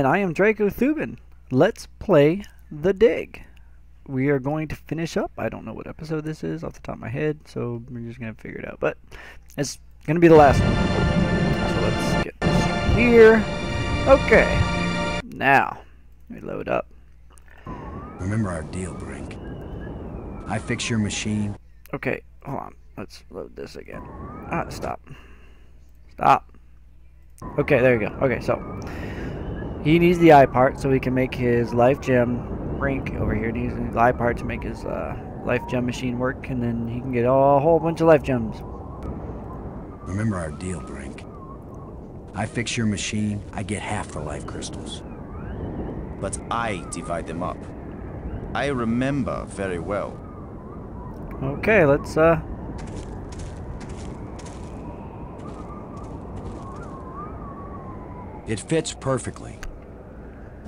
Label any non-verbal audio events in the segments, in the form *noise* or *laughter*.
And I am Draco Thuban. Let's play The Dig. We are going to finish up. I don't know what episode this is off the top of my head, so we're just going to figure it out. But it's going to be the last one. So let's get this here. Okay. Now, let me load up. Remember our deal, Brink. I fix your machine. Okay, hold on. Let's load this again. Ah, stop. Stop. Okay, there you go. Okay, so he needs the eye part so he can make his life gem. Brink over here He needs the eye part to make his uh, life gem machine work, and then he can get a whole bunch of life gems. Remember our deal, Brink. I fix your machine, I get half the life crystals. But I divide them up. I remember very well. Okay, let's uh It fits perfectly.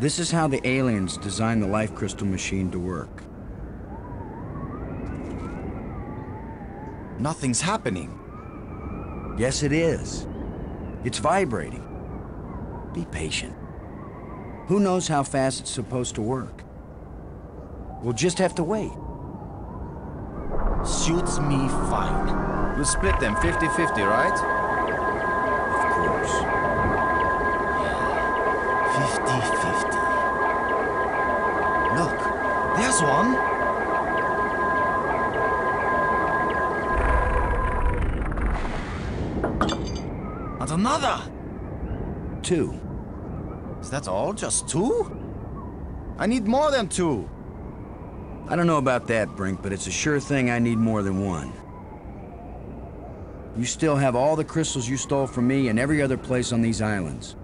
This is how the aliens designed the life crystal machine to work. Nothing's happening. Yes, it is. It's vibrating. Be patient. Who knows how fast it's supposed to work? We'll just have to wait. Suits me fine. We'll split them 50-50, right? Two. Is that all? Just two? I need more than two. I don't know about that, Brink, but it's a sure thing I need more than one. You still have all the crystals you stole from me and every other place on these islands.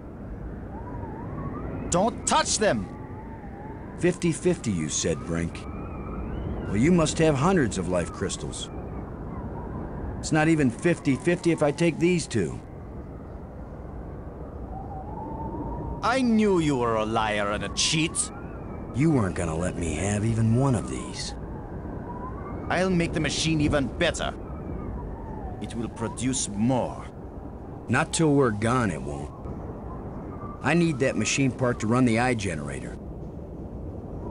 Don't touch them! 50-50, you said, Brink. Well, you must have hundreds of life crystals. It's not even 50-50 if I take these two. I knew you were a liar and a cheat. You weren't gonna let me have even one of these. I'll make the machine even better. It will produce more. Not till we're gone, it won't. I need that machine part to run the eye generator.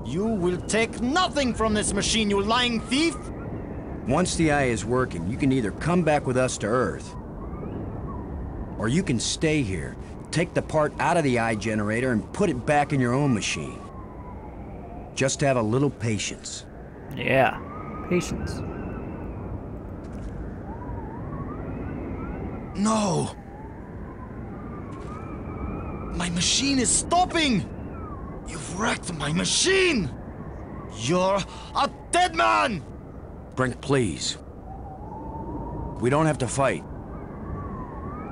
You will take nothing from this machine, you lying thief! Once the eye is working, you can either come back with us to Earth, or you can stay here, take the part out of the eye generator and put it back in your own machine. Just have a little patience. yeah. Patience. No! My machine is stopping! You've wrecked my machine! You're a dead man! Brink, please. We don't have to fight.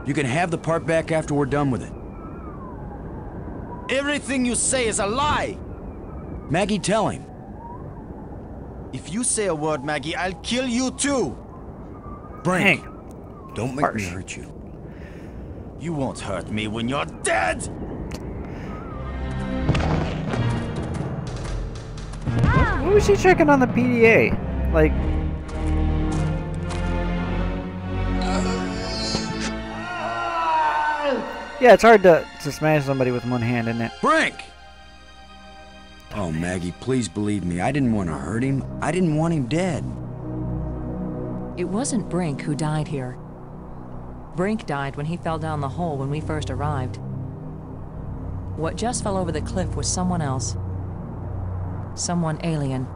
You can have the part back after we're done with it. Everything you say is a lie! Maggie, tell him. If you say a word, Maggie, I'll kill you too! Brink, Dang. don't make me hurt you. You won't hurt me when you're dead! What was she checking on the PDA? Like Yeah, it's hard to, to smash somebody with one hand, isn't it? Brink! Oh, Maggie, please believe me. I didn't want to hurt him. I didn't want him dead. It wasn't Brink who died here. Brink died when he fell down the hole when we first arrived. What just fell over the cliff was someone else. Someone alien.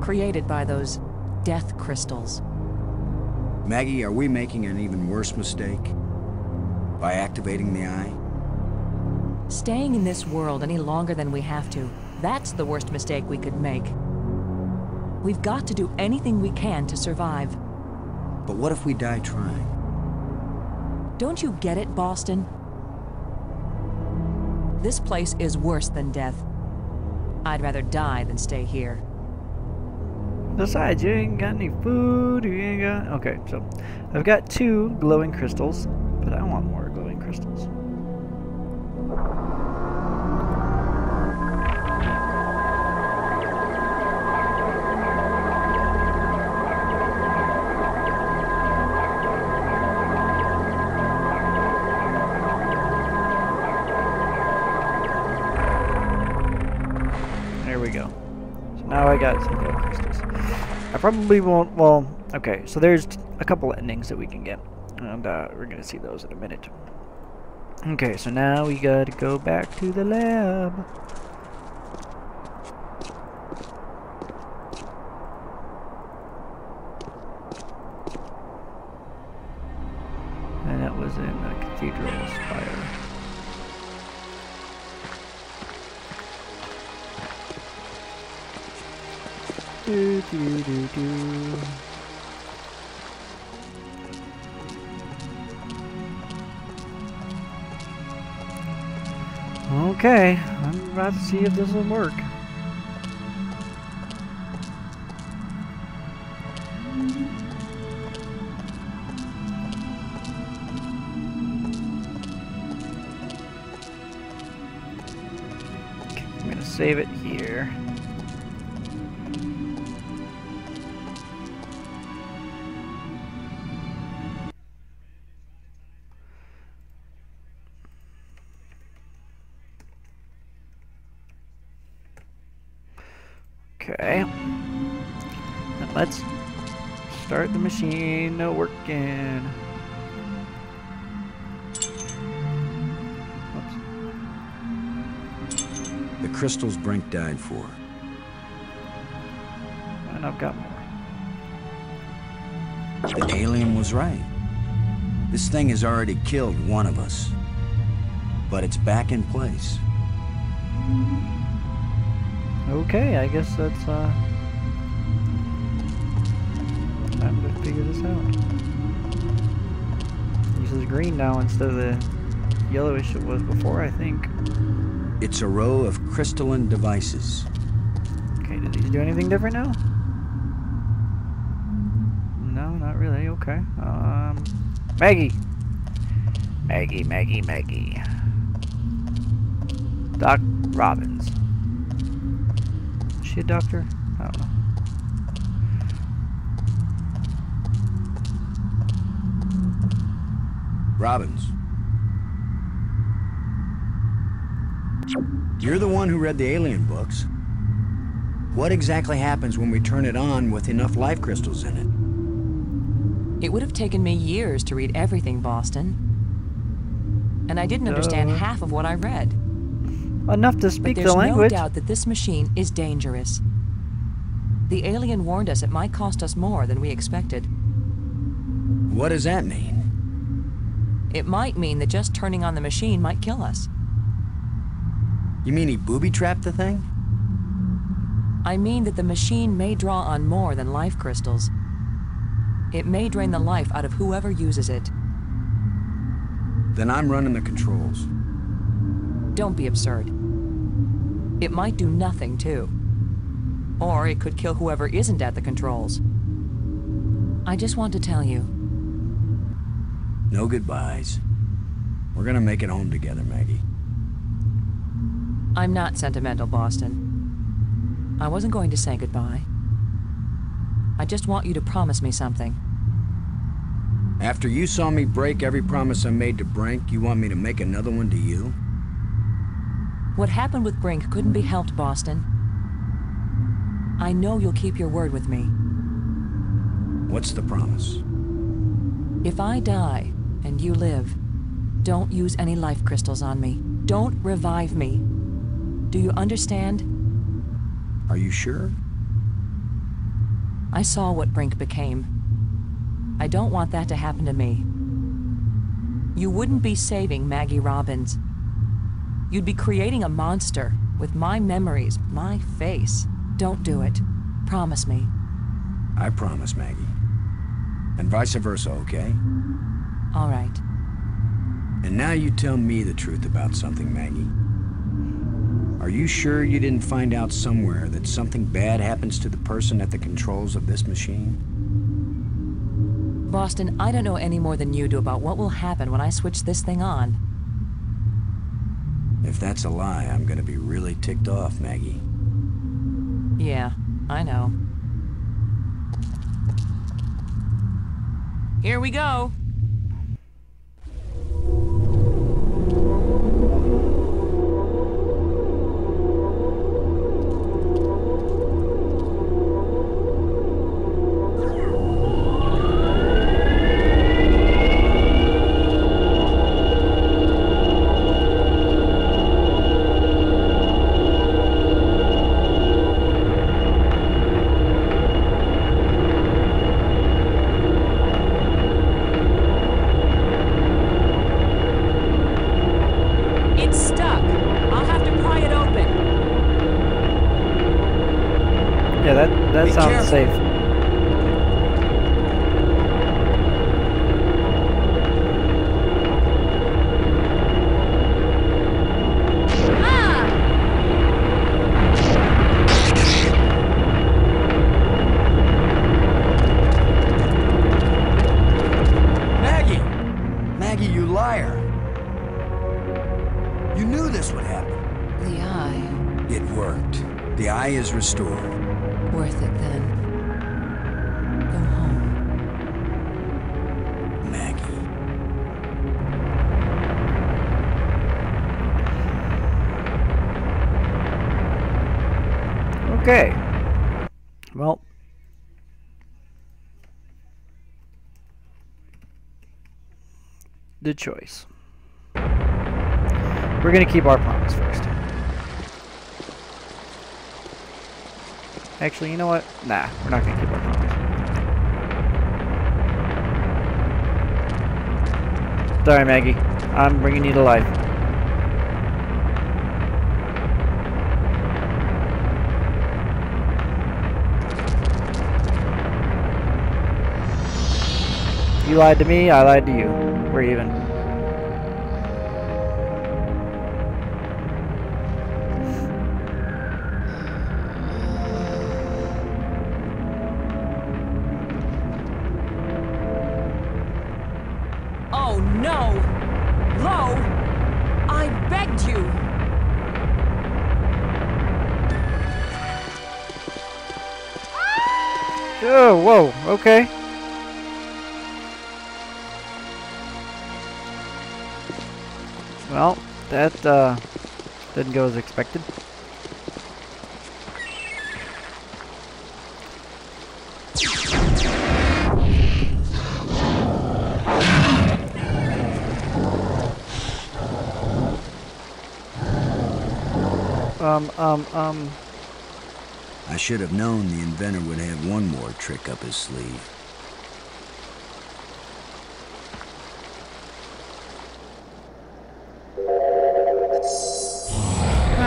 Created by those death crystals. Maggie, are we making an even worse mistake? By activating the eye? Staying in this world any longer than we have to, that's the worst mistake we could make. We've got to do anything we can to survive. But what if we die trying? Don't you get it, Boston? This place is worse than death. I'd rather die than stay here. Besides, you ain't got any food, you ain't got... Okay, so I've got two glowing crystals, but I want more glowing crystals. There we go. So now I got some glowing crystals. I probably won't, well, okay, so there's a couple endings that we can get and uh, we're gonna see those in a minute. Okay, so now we gotta go back to the lab. Okay, I'm about to see if this will work. I'm gonna save it machine working. Oops. The crystals Brink died for. And I've got more. The alien was right. This thing has already killed one of us. But it's back in place. Okay, I guess that's uh figure this out. Uses green now instead of the yellowish it was before, I think. It's a row of crystalline devices. Okay, do these do anything different now? No, not really. Okay. Um, Maggie. Maggie, Maggie, Maggie. Doc Robbins. Is she a doctor? I don't know. Robbins. You're the one who read the alien books. What exactly happens when we turn it on with enough life crystals in it? It would have taken me years to read everything, Boston. And I didn't understand Duh. half of what I read. Enough to speak there's the language. there's no doubt that this machine is dangerous. The alien warned us it might cost us more than we expected. What does that mean? It might mean that just turning on the machine might kill us. You mean he booby-trapped the thing? I mean that the machine may draw on more than life crystals. It may drain the life out of whoever uses it. Then I'm running the controls. Don't be absurd. It might do nothing, too. Or it could kill whoever isn't at the controls. I just want to tell you, No goodbyes. We're gonna make it home together, Maggie. I'm not sentimental, Boston. I wasn't going to say goodbye. I just want you to promise me something. After you saw me break every promise I made to Brink, you want me to make another one to you? What happened with Brink couldn't be helped, Boston. I know you'll keep your word with me. What's the promise? If I die and you live, don't use any life crystals on me. Don't revive me. Do you understand? Are you sure? I saw what Brink became. I don't want that to happen to me. You wouldn't be saving Maggie Robbins. You'd be creating a monster with my memories, my face. Don't do it. Promise me. I promise, Maggie. And vice versa, okay? All right. And now you tell me the truth about something, Maggie. Are you sure you didn't find out somewhere that something bad happens to the person at the controls of this machine? Boston, I don't know any more than you do about what will happen when I switch this thing on. If that's a lie, I'm gonna be really ticked off, Maggie. Yeah, I know. Here we go. Pry it open. Yeah, that that Be sounds careful. safe. The choice. We're gonna keep our promise first. Actually, you know what? Nah, we're not gonna keep our promise. Sorry, Maggie. I'm bringing you to life. You lied to me, I lied to you. We're even. Oh no! Low! I begged you! Oh, whoa, okay. Well, that uh, didn't go as expected. Um, um, um. I should have known the inventor would have one more trick up his sleeve.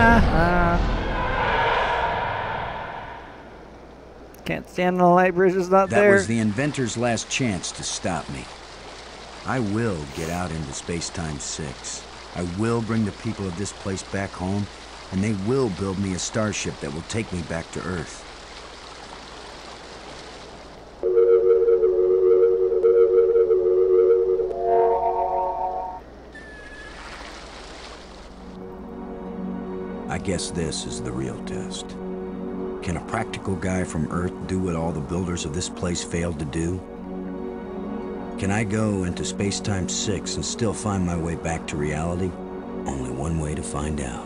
*laughs* Can't stand on a light bridge is not That there. was the inventor's last chance to stop me. I will get out into Space-Time 6. I will bring the people of this place back home, and they will build me a starship that will take me back to Earth. Guess this is the real test. Can a practical guy from Earth do what all the builders of this place failed to do? Can I go into Space-Time 6 and still find my way back to reality? Only one way to find out.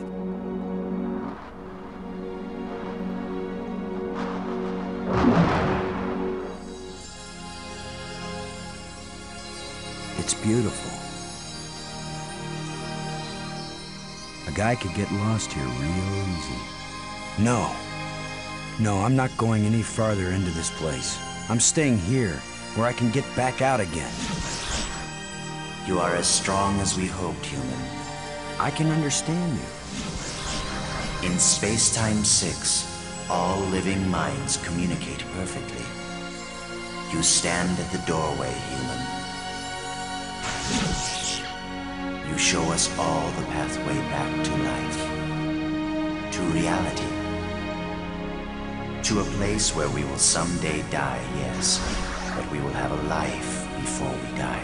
It's beautiful. Guy could get lost here real easy. No. No, I'm not going any farther into this place. I'm staying here, where I can get back out again. You are as strong as we hoped, human. I can understand you. In Space-Time 6, all living minds communicate perfectly. You stand at the doorway, human. You show us all the pathway back to life. To reality. To a place where we will someday die, yes, but we will have a life before we die.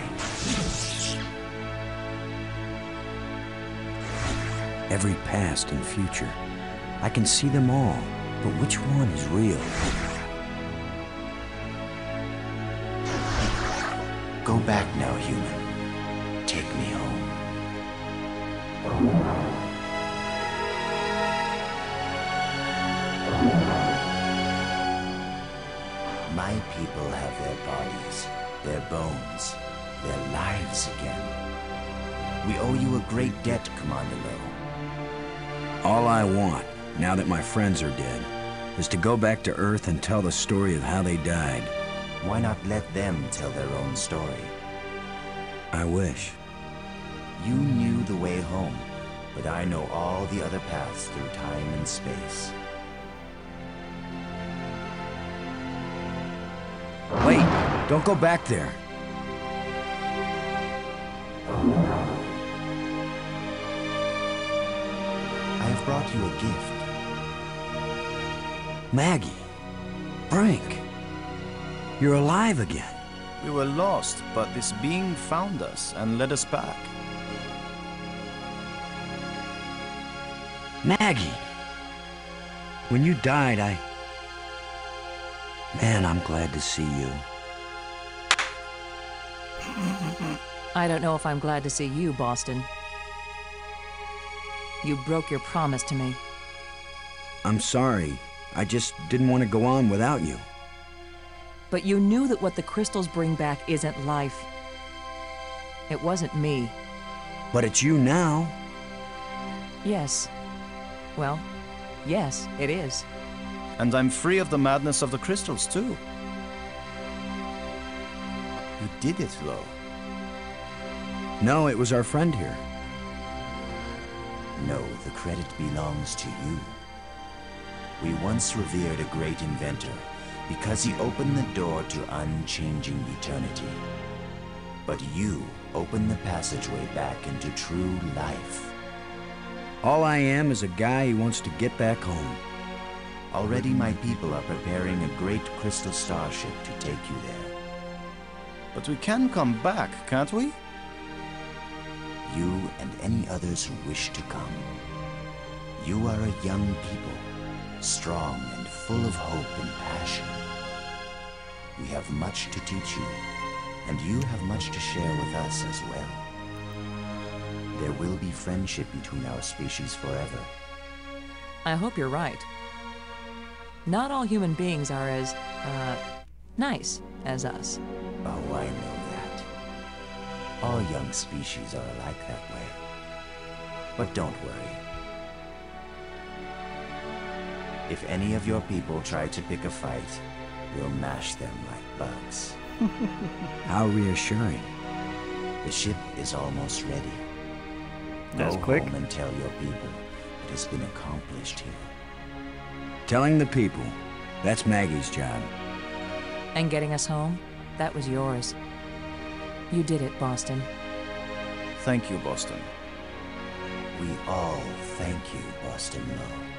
Every past and future. I can see them all, but which one is real? Go back now, human. Take me home. My people have their bodies, their bones, their lives again. We owe you a great debt, Commander Low. All I want, now that my friends are dead, is to go back to Earth and tell the story of how they died. Why not let them tell their own story? I wish. You knew the way home. But I know all the other paths through time and space. Wait, don't go back there. I have brought you a gift. Maggie. Brink. You're alive again. We were lost, but this being found us and led us back. Maggie. When you died, I... Man, I'm glad to see you. I don't know if I'm glad to see you, Boston. You broke your promise to me. I'm sorry. I just didn't want to go on without you. But you knew that what the crystals bring back isn't life. It wasn't me. But it's you now. Yes. Well, yes, it is. And I'm free of the madness of the crystals, too. You did it, Low. No, it was our friend here. No, the credit belongs to you. We once revered a great inventor because he opened the door to unchanging eternity. But you opened the passageway back into true life. All I am is a guy who wants to get back home. Already my people are preparing a great crystal starship to take you there. But we can come back, can't we? You and any others who wish to come. You are a young people, strong and full of hope and passion. We have much to teach you, and you have much to share with us as well. There will be friendship between our species forever. I hope you're right. Not all human beings are as, uh, nice as us. Oh, I know that. All young species are alike that way. But don't worry. If any of your people try to pick a fight, we'll mash them like bugs. *laughs* How reassuring. The ship is almost ready. That's Go quick. home and tell your people it has been accomplished here. Telling the people. That's Maggie's job. And getting us home, that was yours. You did it, Boston. Thank you, Boston. We all thank you, Boston Low.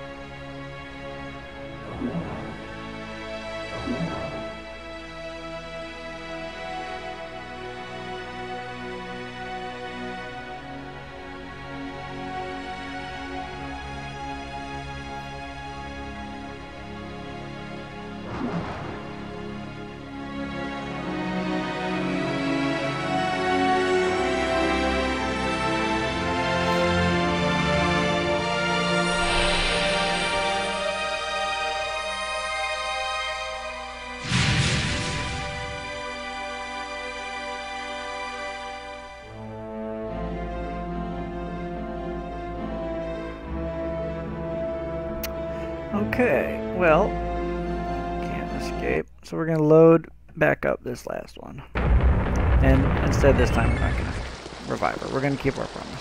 Okay, well, can't escape. So we're gonna load back up this last one. And instead this time we're not gonna revive her. We're gonna keep our promise.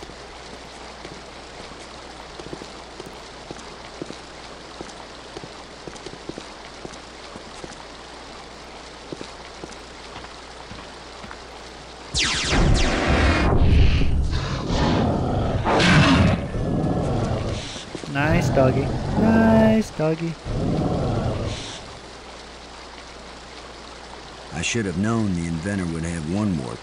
Nice doggy. Doggy. I should have known the inventor would have one more.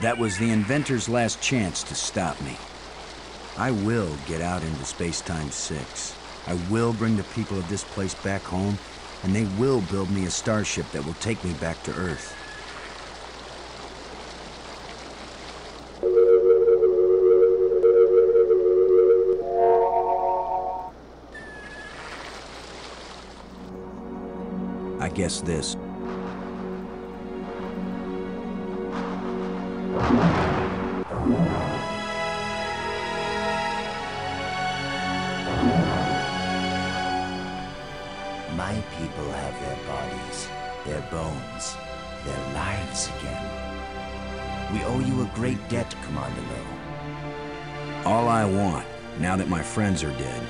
That was the inventor's last chance to stop me. I will get out into Space-Time 6. I will bring the people of this place back home, and they will build me a starship that will take me back to Earth. Guess this. My people have their bodies, their bones, their lives again. We owe you a great debt, Commander Low. All I want, now that my friends are dead,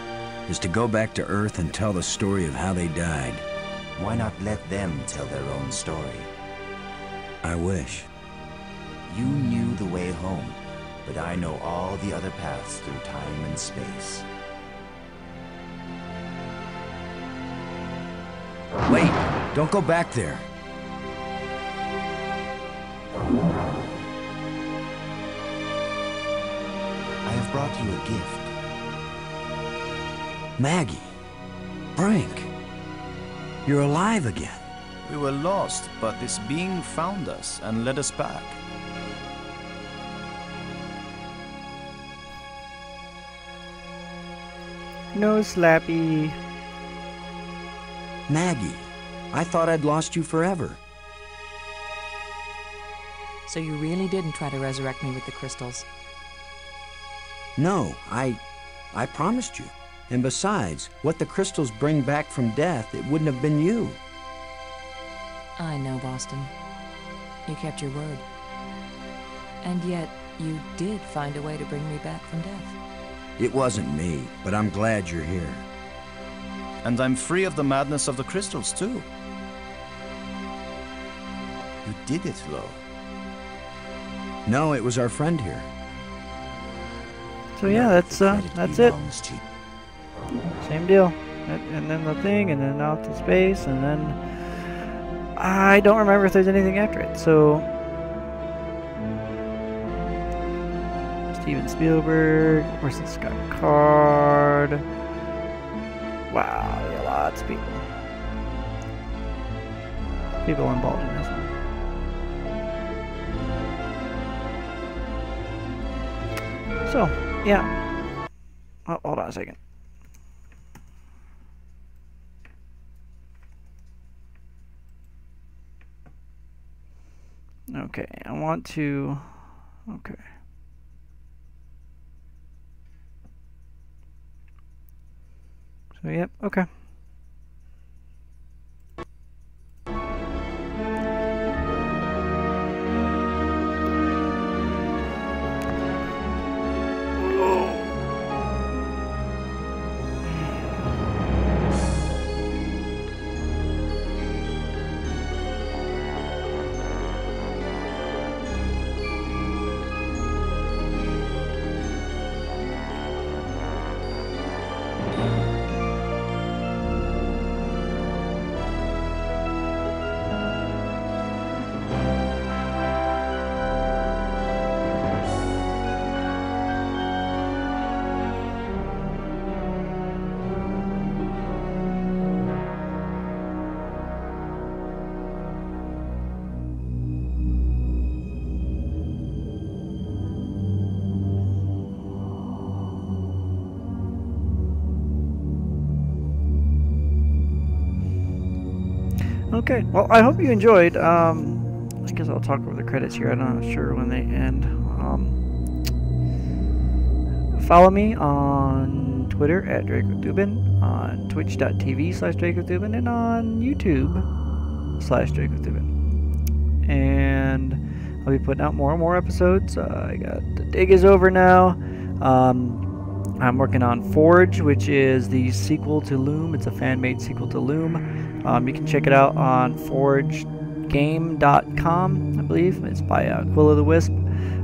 is to go back to Earth and tell the story of how they died. Why not let them tell their own story? I wish. You knew the way home, but I know all the other paths through time and space. Wait! Don't go back there! I have brought you a gift. Maggie! Brink! You're alive again! We were lost, but this being found us and led us back. No slappy. Maggie! I thought I'd lost you forever. So you really didn't try to resurrect me with the crystals. No, I... I promised you. And besides, what the crystals bring back from death, it wouldn't have been you. I know, Boston. You kept your word. And yet, you did find a way to bring me back from death. It wasn't me, but I'm glad you're here. And I'm free of the madness of the crystals, too. You did it, Low. No, it was our friend here. So yeah, that's uh, that's it. Same deal. And, and then the thing, and then out to space, and then I don't remember if there's anything after it. So Steven Spielberg, Orson Scott Card. Wow, yeah, lots of people. People involved in this one. So, yeah. Oh, hold on a second. Okay, I want to. Okay. So, yep, okay. Okay, well, I hope you enjoyed. Um, I guess I'll talk over the credits here. I'm not sure when they end. Um, follow me on Twitter at DracoThuban, on twitch.tv slash DracoThuban, and on YouTube slash DracoThuban. And I'll be putting out more and more episodes. Uh, I got The Dig is over now. Um, I'm working on Forge, which is the sequel to Loom. It's a fan-made sequel to Loom. Um, you can check it out on forgegame.com, I believe. It's by uh, Quill of the Wisp.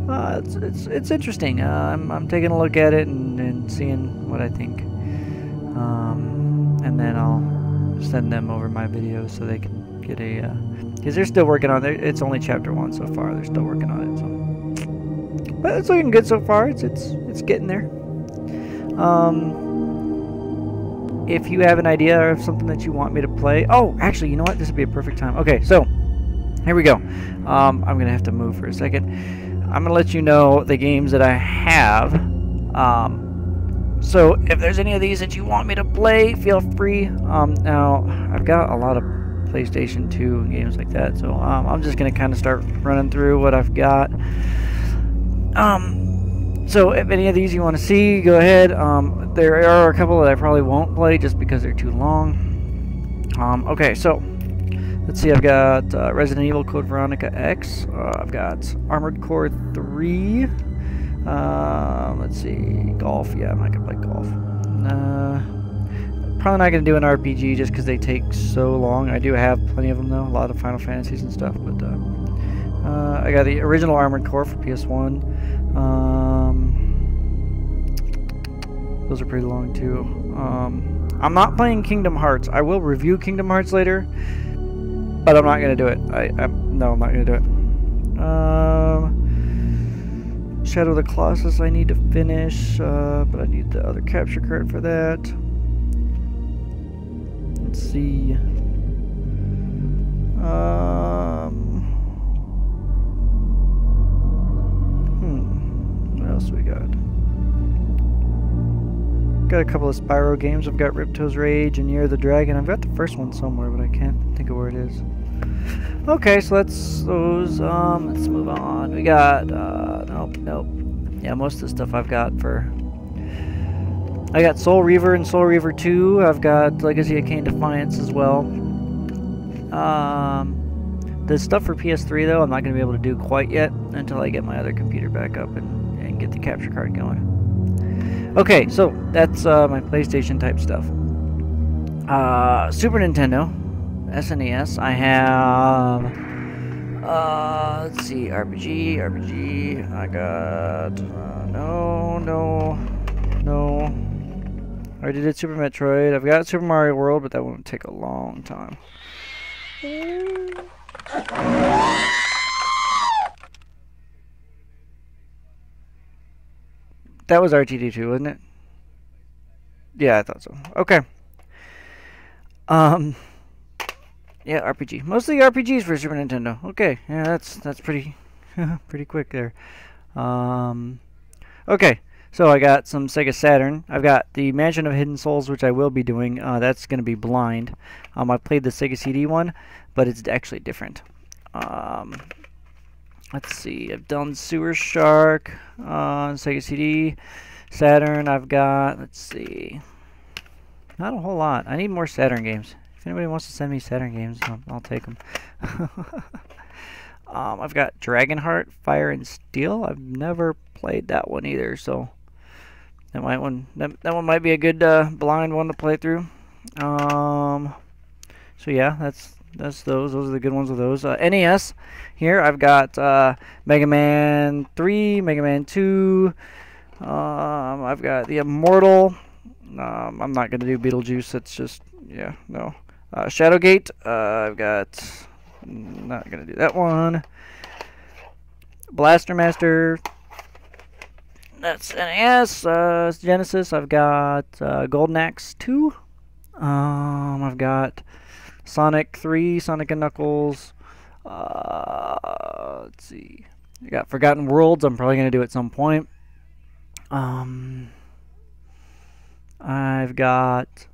Uh, it's, it's, it's interesting. Uh, I'm, I'm taking a look at it and, and seeing what I think. Um, and then I'll send them over my videos so they can get a... Because they're still working on it. It's only chapter one so far. They're still working on it. So. But it's looking good so far. It's, it's, it's getting there. Um, if you have an idea or something that you want me to play. Oh, actually, you know what? This would be a perfect time. Okay, so here we go. Um, I'm going to have to move for a second. I'm going to let you know the games that I have. Um, so if there's any of these that you want me to play, feel free. Um, now, I've got a lot of PlayStation 2 and games like that, so um, I'm just going to kind of start running through what I've got. Um, so if any of these you want to see, go ahead. Um, there are a couple that I probably won't play just because they're too long. Um, okay, so Let's see, I've got uh, Resident Evil Code Veronica X. Uh, I've got Armored Core 3. Um, let's see, golf. Yeah, I'm not gonna play golf. Uh, probably not gonna do an RPG just because they take so long. I do have plenty of them though, a lot of Final Fantasies and stuff. But uh, uh, I got the original Armored Core for PS1. Um, those are pretty long too. Um, I'm not playing Kingdom Hearts. I will review Kingdom Hearts later, but I'm not gonna do it. I, I no, I'm not gonna do it. Um, Shadow of the Colossus I need to finish, uh, but I need the other capture card for that. Let's see. Um, else we got? Got a couple of Spyro games. I've got Ripto's Rage and Year of the Dragon. I've got the first one somewhere, but I can't think of where it is. Okay, so that's those. Um, let's move on. We got, uh, nope, nope. Yeah, most of the stuff I've got for. I got Soul Reaver and Soul Reaver 2. I've got Legacy of Kain Defiance as well. Um, the stuff for PS3 though, I'm not going to be able to do quite yet until I get my other computer back up and get the capture card going. Okay, so that's uh, my PlayStation type stuff. Uh, Super Nintendo, SNES. I have. Uh, let's see, RPG, RPG. I got. Uh, no, no, no. I already did Super Metroid. I've got Super Mario World, but that won't take a long time. That was RTD2, wasn't it? Yeah, I thought so. Okay. Um. Yeah, RPG. Mostly RPGs for Super Nintendo. Okay, yeah, that's that's pretty *laughs* pretty quick there. Um. Okay, so I got some Sega Saturn. I've got the Mansion of Hidden Souls, which I will be doing. Uh, that's going to be blind. Um, I played the Sega CD one, but it's actually different. Um, let's see. I've done Sewer Shark on Sega CD. Saturn, I've got, let's see, not a whole lot. I need more Saturn games. If anybody wants to send me Saturn games, I'll, I'll take them. *laughs* um, I've got Dragonheart, Fire and Steel. I've never played that one either, so that might one that, that one might be a good uh, blind one to play through. Um, so yeah, that's that's those. Those are the good ones of those. Uh, NES. Here I've got uh, Mega Man 3, Mega Man 2. Um, I've got the Immortal. Um, I'm not gonna do Beetlejuice. It's just yeah, no. Uh, Shadowgate. Uh, I've got not gonna do that one. Blaster Master. That's NES. Uh, Genesis. I've got uh, Golden Axe 2. Um, I've got Sonic 3, Sonic and Knuckles. Uh, let's see. I got Forgotten Worlds. I'm probably gonna do at some point. Um, I've got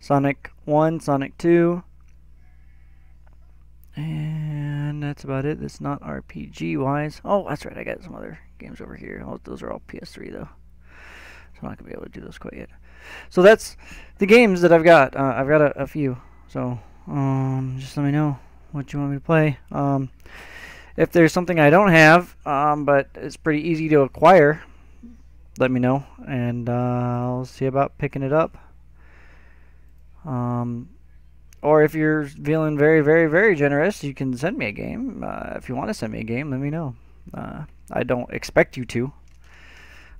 Sonic 1, Sonic 2. And that's about it. That's not RPG wise. Oh, that's right. I got some other games over here. Oh, those are all PS3 though. So I'm not going to be able to do those quite yet. So that's the games that I've got. Uh, I've got a, a, few. So um, just let me know what you want me to play. Um, if there's something I don't have, um, but it's pretty easy to acquire, let me know, and uh, I'll see about picking it up. Um, or if you're feeling very, very, very generous, you can send me a game. Uh, if you want to send me a game, let me know. Uh, I don't expect you to,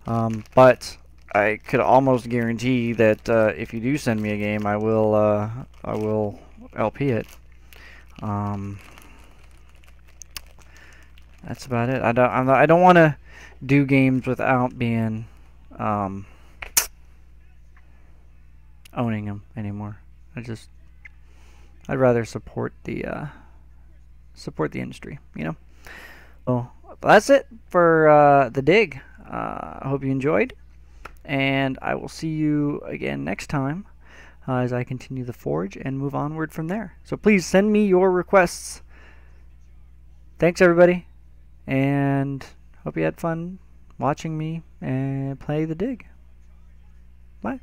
um, but I could almost guarantee that uh, if you do send me a game, I will, uh, I will LP it. Um, that's about it. I don't. I don't want to do games without being um, owning them anymore. I just I'd rather support the uh, support the industry. You know. Well, that's it for uh, the dig. Uh, I hope you enjoyed, and I will see you again next time uh, as I continue the forge and move onward from there. So please send me your requests. Thanks, everybody, and hope you had fun watching me and play the dig. Bye.